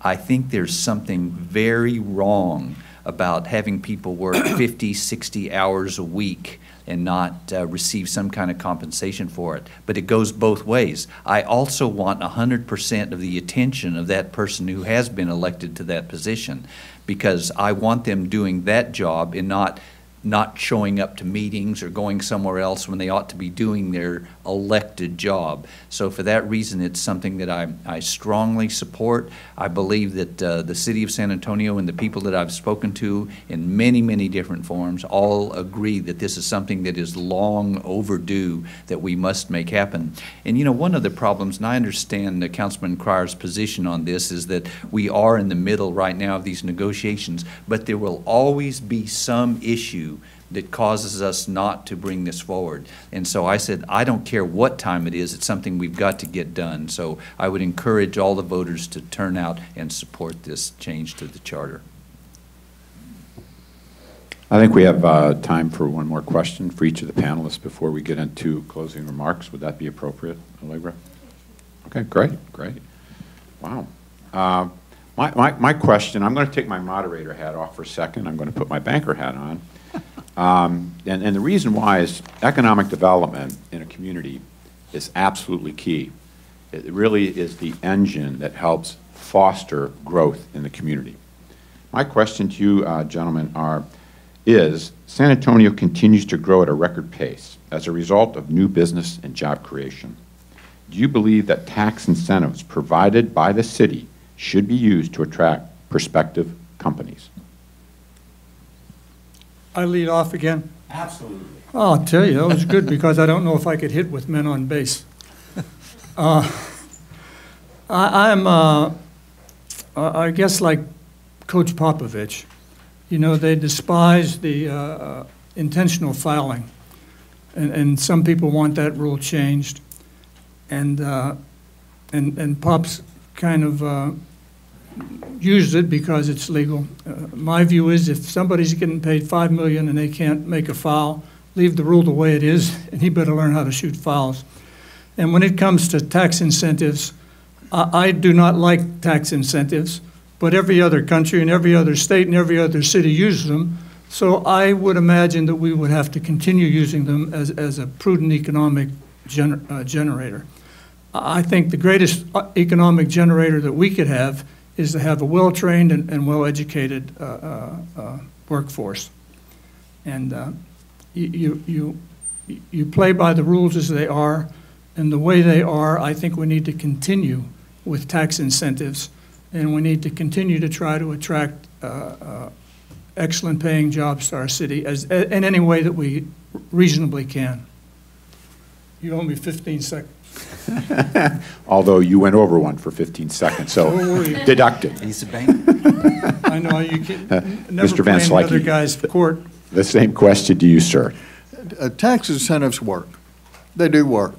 I think there's something very wrong about having people work [coughs] 50, 60 hours a week and not uh, receive some kind of compensation for it. But it goes both ways. I also want 100% of the attention of that person who has been elected to that position because I want them doing that job and not not showing up to meetings or going somewhere else when they ought to be doing their elected job. So for that reason, it's something that I, I strongly support. I believe that uh, the city of San Antonio and the people that I've spoken to in many, many different forums all agree that this is something that is long overdue that we must make happen. And you know, one of the problems, and I understand uh, Councilman Krier's position on this, is that we are in the middle right now of these negotiations, but there will always be some issue that causes us not to bring this forward. And so I said, I don't care what time it is, it's something we've got to get done. So I would encourage all the voters to turn out and support this change to the charter. I think we have uh, time for one more question for each of the panelists before we get into closing remarks. Would that be appropriate, Allegra? Okay, great, great. Wow. Uh, My, my, my question, I'm going to take my moderator hat off for a second. I'm going to put my banker hat on. Um, And, and the reason why is economic development in a community is absolutely key. It really is the engine that helps foster growth in the community. My question to you, uh, gentlemen, are, is San Antonio continues to grow at a record pace as a result of new business and job creation. Do you believe that tax incentives provided by the city should be used to attract prospective companies? I lead off again. Absolutely. Oh, I'll tell you, that was good because I don't know if I could hit with men on base. [laughs] Uh, I, I'm, uh, I I guess like Coach Popovich, you know, they despise the uh, uh, intentional fouling. And, and some people want that rule changed. And, uh, and, and Pop's kind of uh, uses it because it's legal. Uh, My view is if somebody's getting paid five million and they can't make a foul, leave the rule the way it is, [laughs] and he better learn how to shoot fouls. And when it comes to tax incentives, I, I do not like tax incentives, but every other country and every other state and every other city uses them. So I would imagine that we would have to continue using them as, as a prudent economic gener, uh, generator. I think the greatest uh, economic generator that we could have is to have a well-trained and, and well-educated uh, uh, uh, workforce. And you, you, you, you play by the rules as they are, and the way they are, I think we need to continue with tax incentives, and we need to continue to try to attract uh, uh, excellent paying jobs to our city as, in any way that we reasonably can. You owe me 15 seconds. [laughs] Although you went over one for 15 seconds, so Don't worry. deducted. He's a banker. I know you can, never Mr. Van play in other Slyke. guys' court. The same question to you, sir. Uh, Tax incentives work. They do work.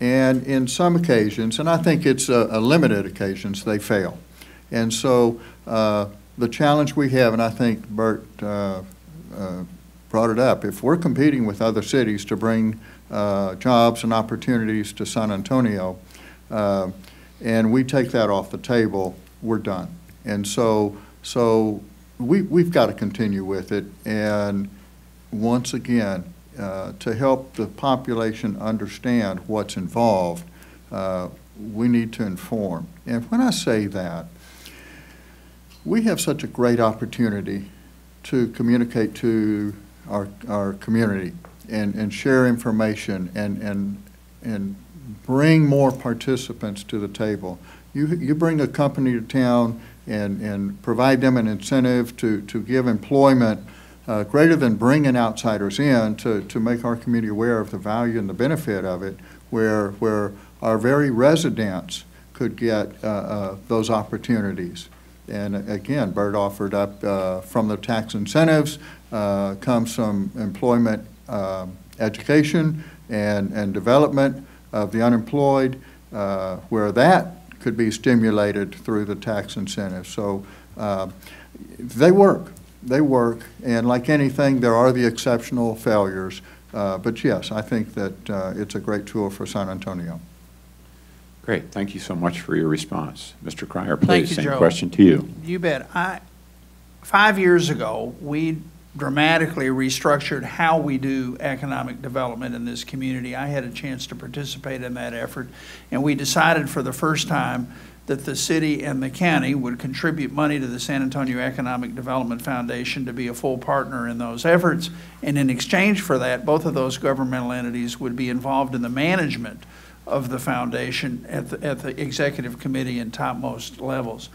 And in some occasions, and I think it's a a limited occasions, they fail. And so uh, the challenge we have, and I think Bert uh, uh, brought it up, if we're competing with other cities to bring uh, jobs and opportunities to San Antonio, uh, and we take that off the table, we're done. And so, so we, we've got to continue with it. And once again, uh, to help the population understand what's involved, uh, we need to inform. And when I say that, we have such a great opportunity to communicate to our, our community and, and share information and, and, and bring more participants to the table. You, you bring a company to town and, and provide them an incentive to, to give employment uh, greater than bringing outsiders in to, to make our community aware of the value and the benefit of it, where, where our very residents could get uh, uh, those opportunities. And again, Bert offered up, uh, from the tax incentives, uh, comes some employment um, education and, and development of the unemployed, uh, where that could be stimulated through the tax incentives. So uh, they work. They work. And like anything, there are the exceptional failures. Uh, But yes, I think that uh, it's a great tool for San Antonio. Great, thank you so much for your response. Mr. Krier, please, you, same Joe. question to you. You bet. I, five years ago, we dramatically restructured how we do economic development in this community. I had a chance to participate in that effort, and we decided for the first time that the city and the county would contribute money to the San Antonio Economic Development Foundation to be a full partner in those efforts. And in exchange for that, both of those governmental entities would be involved in the management of the foundation at the, at the executive committee and topmost levels.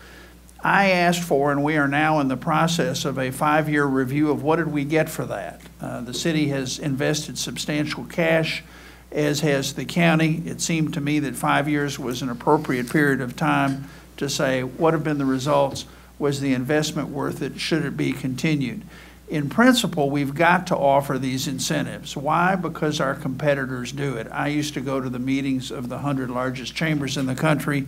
I asked for, and we are now in the process of a five-year review of what did we get for that. Uh, the city has invested substantial cash, as has the county. It seemed to me that five years was an appropriate period of time to say, what have been the results? Was the investment worth it? Should it be continued? In principle, we've got to offer these incentives. Why? Because our competitors do it. I used to go to the meetings of the 100 largest chambers in the country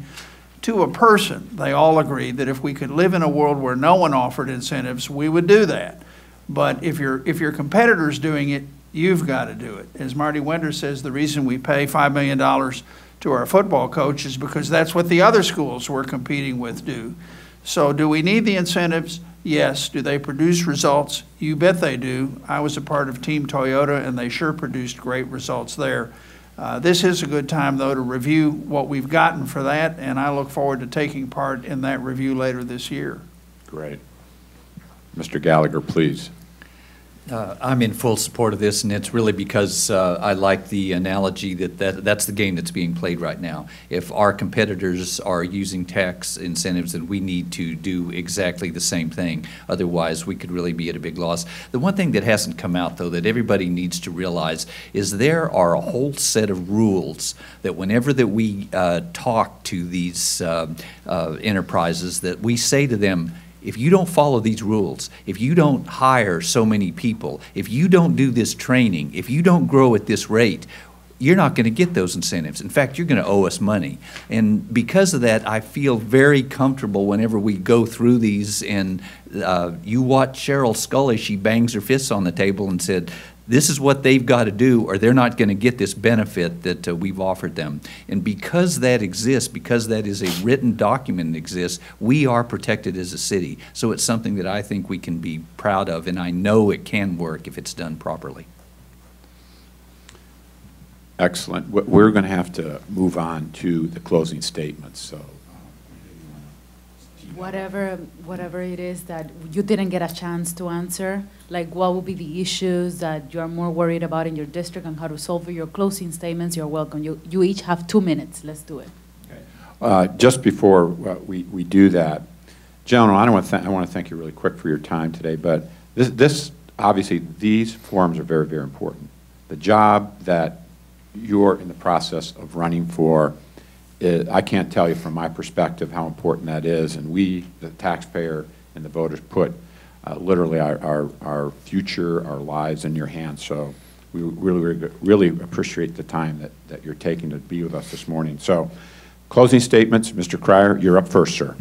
to a person, they all agreed that if we could live in a world where no one offered incentives, we would do that. But if your, if your competitor's doing it, you've got to do it. As Marty Winder says, the reason we pay $5 million to our football coach is because that's what the other schools we're competing with do. So do we need the incentives? Yes. Do they produce results? You bet they do. I was a part of Team Toyota, and they sure produced great results there. Uh, This is a good time, though, to review what we've gotten for that, and I look forward to taking part in that review later this year. Great. Mr. Gallagher, please. Uh, I'm in full support of this, and it's really because uh, I like the analogy that, that that's the game that's being played right now. If our competitors are using tax incentives, then we need to do exactly the same thing. Otherwise, we could really be at a big loss. The one thing that hasn't come out, though, that everybody needs to realize is there are a whole set of rules that whenever that we uh, talk to these uh, uh, enterprises, that we say to them, if you don't follow these rules, if you don't hire so many people, if you don't do this training, if you don't grow at this rate, you're not going to get those incentives. In fact, you're going to owe us money. And because of that, I feel very comfortable whenever we go through these. And uh, you watch Sheryl Sculley, she bangs her fists on the table and said, this is what they've got to do, or they're not going to get this benefit that uh, we've offered them. And because that exists, because that is a written document that exists, we are protected as a city. So it's something that I think we can be proud of, and I know it can work if it's done properly. Excellent. We- We're going to have to move on to the closing statements, so. Whatever, whatever it is that you didn't get a chance to answer, like what would be the issues that you are more worried about in your district and how to solve your closing statements, you're welcome. You, you each have two minutes. Let's do it. Uh, Just before uh, we we do that, general I don't want to, I want to thank you really quick for your time today, but this, this, obviously, these forums are very, very important. The job that you're in the process of running for, eh, I can't tell you from my perspective how important that is, and we, the taxpayer and the voters, put uh, literally our, our, our future, our lives in your hands, so we really, really appreciate the time that, that you're taking to be with us this morning. So, closing statements, Mr. Krier, you're up first, sir.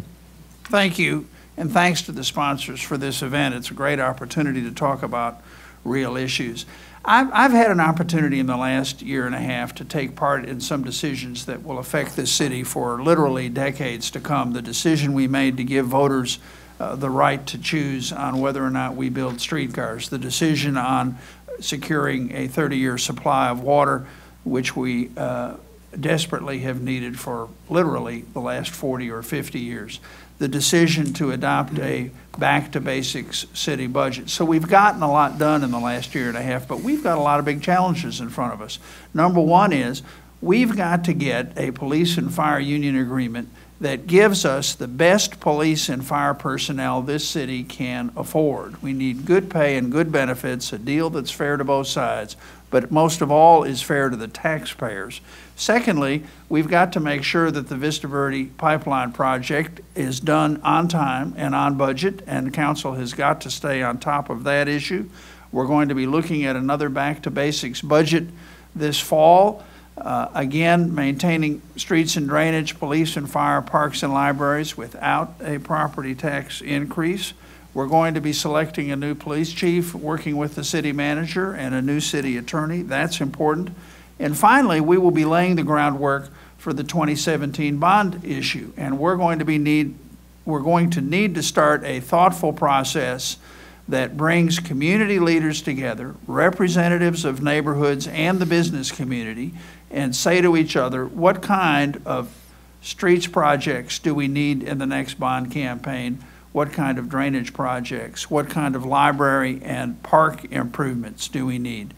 Thank you, and thanks to the sponsors for this event. It's a great opportunity to talk about real issues. I've, I've had an opportunity in the last year and a half to take part in some decisions that will affect this city for literally decades to come. The decision we made to give voters uh, the right to choose on whether or not we build streetcars, the decision on securing a 30-year supply of water, which we uh, desperately have needed for literally the last 40 or 50 years, the decision to adopt a back-to-basics city budget. So we've gotten a lot done in the last year and a half, but we've got a lot of big challenges in front of us. Number one is, we've got to get a police and fire union agreement that gives us the best police and fire personnel this city can afford. We need good pay and good benefits, a deal that's fair to both sides, but most of all is fair to the taxpayers. Secondly, we've got to make sure that the Vista Verde pipeline project is done on time and on budget, and the council has got to stay on top of that issue. We're going to be looking at another back to basics budget this fall. Uh, Again, maintaining streets and drainage, police and fire, parks and libraries without a property tax increase. We're going to be selecting a new police chief, working with the city manager and a new city attorney. That's important. And finally, we will be laying the groundwork for the 2017 bond issue. And we're going to be need, we're going to need to start a thoughtful process that brings community leaders together, representatives of neighborhoods and the business community, and say to each other, what kind of streets projects do we need in the next bond campaign? What kind of drainage projects? What kind of library and park improvements do we need?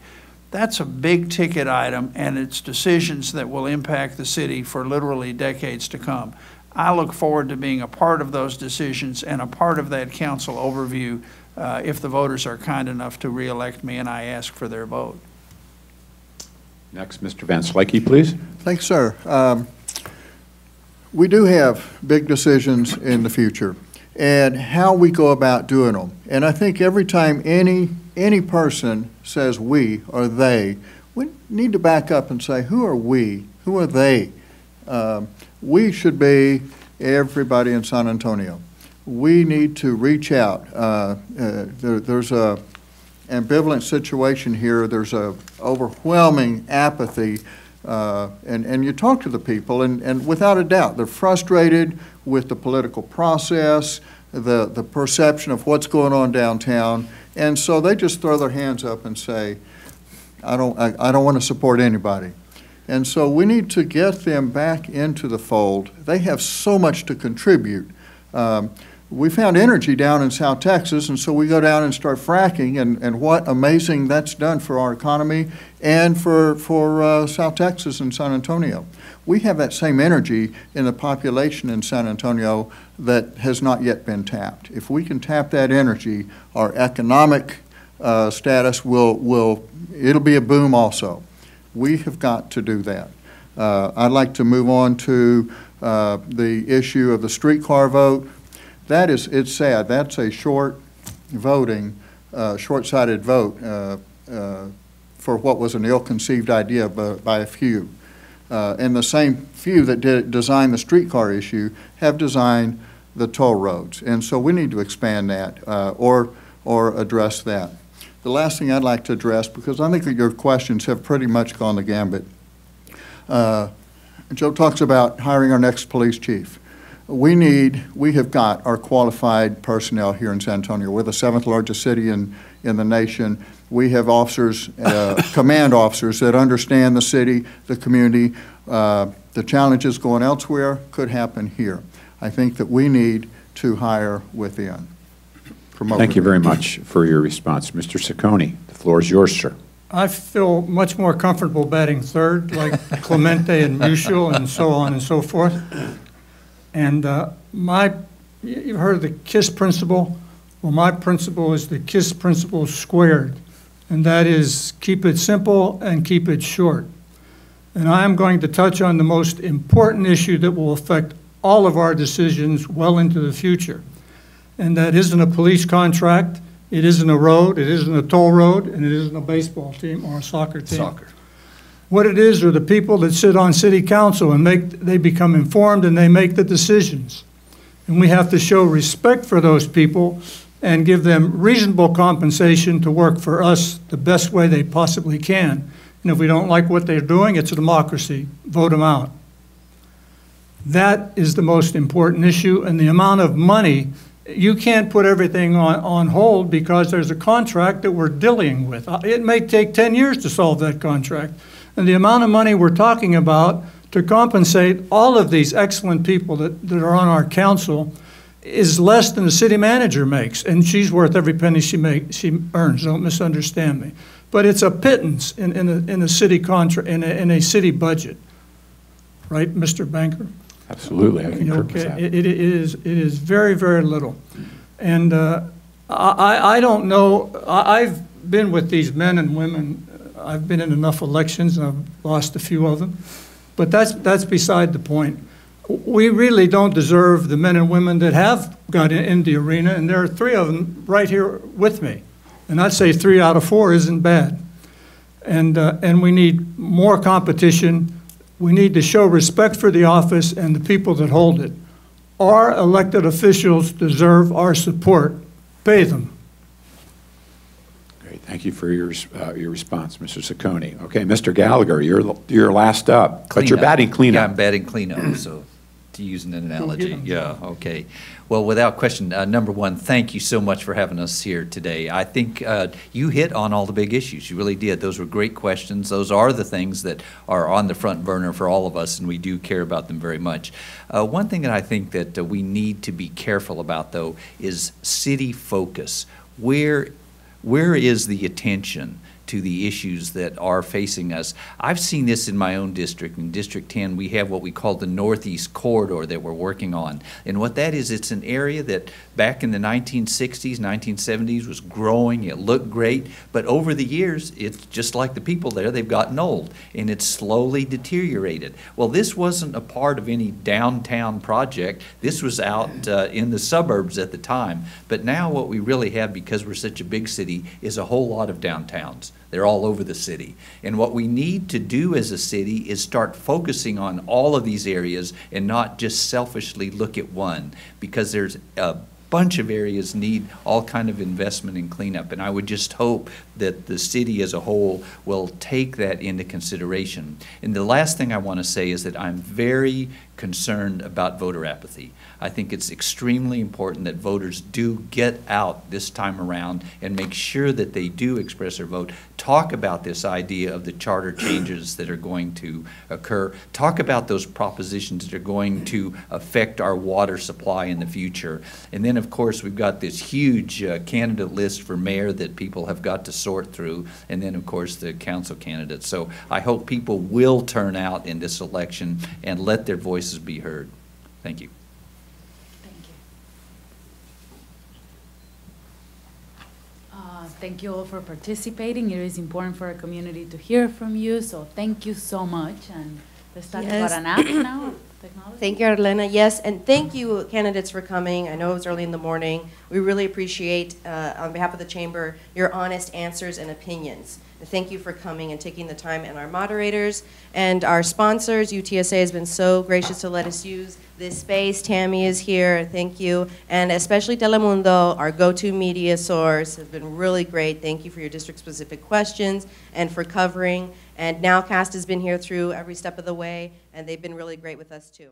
That's a big ticket item, and it's decisions that will impact the city for literally decades to come. I look forward to being a part of those decisions and a part of that council overview uh, if the voters are kind enough to reelect me and I ask for their vote. Next, Mr. Van Slyke, please. Thanks, sir. Um, We do have big decisions in the future, and how we go about doing them. And I think every time any, any person says "we" or "they," we need to back up and say, who are we? Who are they? Um, We should be everybody in San Antonio. We need to reach out. Uh, uh, there- There's a ambivalent situation here. There's a overwhelming apathy, uh, and, and you talk to the people, and, and without a doubt, they're frustrated with the political process, the, the perception of what's going on downtown, and so they just throw their hands up and say, I don't, I, I don't want to support anybody. And so we need to get them back into the fold. They have so much to contribute. Um, we found energy down in South Texas, and so we go down and start fracking, and, and what amazing that's done for our economy and for, for uh, South Texas and San Antonio. We have that same energy in the population in San Antonio that has not yet been tapped. If we can tap that energy, our economic uh, status will, will, it'll be a boom also. We have got to do that. Uh, I'd like to move on to uh, the issue of the streetcar vote. That is, it's sad, that's a short voting, uh, short-sighted vote uh, uh, for what was an ill-conceived idea by, by a few. Uh, And the same few that did, designed the streetcar issue have designed the toll roads. And so we need to expand that uh, or, or address that. The last thing I'd like to address, because I think that your questions have pretty much gone the gambit. Uh, Joe talks about hiring our next police chief. We need, we have got our qualified personnel here in San Antonio. We're the seventh largest city in, in the nation. We have officers, uh, [coughs] command officers that understand the city, the community. Uh, The challenges going elsewhere could happen here. I think that we need to hire within. promote Thank you very much for your response. Mr. Saccone, the floor is yours, sir. I feel much more comfortable batting third, like Clemente and Musial and so on and so forth. And uh, my, you- you've heard of the KISS principle? Well, my principle is the KISS principle squared, and that is keep it simple and keep it short. And I am going to touch on the most important issue that will affect all of our decisions well into the future. And that isn't a police contract, it isn't a road, it isn't a toll road, and it isn't a baseball team or a soccer team. Soccer. What it is are the people that sit on city council and make, they become informed and they make the decisions. And we have to show respect for those people and give them reasonable compensation to work for us the best way they possibly can. And if we don't like what they're doing, it's a democracy. Vote them out. That is the most important issue, and the amount of money, you can't put everything on, on hold because there's a contract that we're dealing with. Uh, It may take 10 years to solve that contract. And the amount of money we're talking about to compensate all of these excellent people that, that are on our council is less than the city manager makes, and she's worth every penny she make, she earns, don't misunderstand me. But it's a pittance in, in a, in a city contra, in a, in a city budget. Right, Mr. Banker? Absolutely, I concur with that. it, it is, it is very, very little. And uh, I, I- don't know, I, I've been with these men and women, I've been in enough elections, and I've lost a few of them, but that's, that's beside the point. We really don't deserve the men and women that have got in, the arena, and there are three of them right here with me. And I'd say three out of four isn't bad. And, uh, and we need more competition. We need to show respect for the office and the people that hold it. Our elected officials deserve our support. Pay them. Great, thank you for your, uh, your response, Mr. Saccone. Okay, Mr. Gallagher, you're, you're last up, but you're Cleanup. batting Yeah, I'm cleanup. batting cleanup, [clears throat] so to use an analogy. Yeah, okay. Well, without question, uh, number one, thank you so much for having us here today. I think uh, you hit on all the big issues. You really did. Those were great questions. Those are the things that are on the front burner for all of us, and we do care about them very much. Uh, One thing that I think that uh, we need to be careful about, though, is city focus. Where where is the attention to the issues that are facing us? I've seen this in my own district. In District 10, we have what we call the Northeast Corridor that we're working on. And what that is, it's an area that back in the 1960s, 1970s was growing, it looked great, but over the years, it's just like the people there, they've gotten old, and it's slowly deteriorated. Well, this wasn't a part of any downtown project. This was out uh, in the suburbs at the time. But now what we really have, because we're such a big city, is a whole lot of downtowns. They're all over the city. And what we need to do as a city is start focusing on all of these areas and not just selfishly look at one, because there's a bunch of areas need all kind of investment and cleanup. And I would just hope that the city as a whole will take that into consideration. And the last thing I want to say is that I'm very concerned about voter apathy. I think it's extremely important that voters do get out this time around and make sure that they do express their vote. Talk about this idea of the charter [clears throat] changes that are going to occur. Talk about those propositions that are going to affect our water supply in the future. And then, of course, we've got this huge uh, candidate list for mayor that people have got to sort through. And then, of course, the council candidates. So I hope people will turn out in this election and let their voices be heard. Thank you. Thank you. Uh, Thank you all for participating. It is important for our community to hear from you, so thank you so much. And let's talk about Yes. an app now, technology. Thank you, Arlena. Yes, and thank you, candidates, for coming. I know it was early in the morning. We really appreciate, uh, on behalf of the chamber, your honest answers and opinions. And Thank you for coming and taking the time, and our moderators and our sponsors. UTSA has been so gracious to let us use this space. Tammy is here, thank you. And especially Telemundo, our go-to media source, has been really great. Thank you for your district-specific questions and for covering. And Nowcast has been here through every step of the way, and they've been really great with us, too.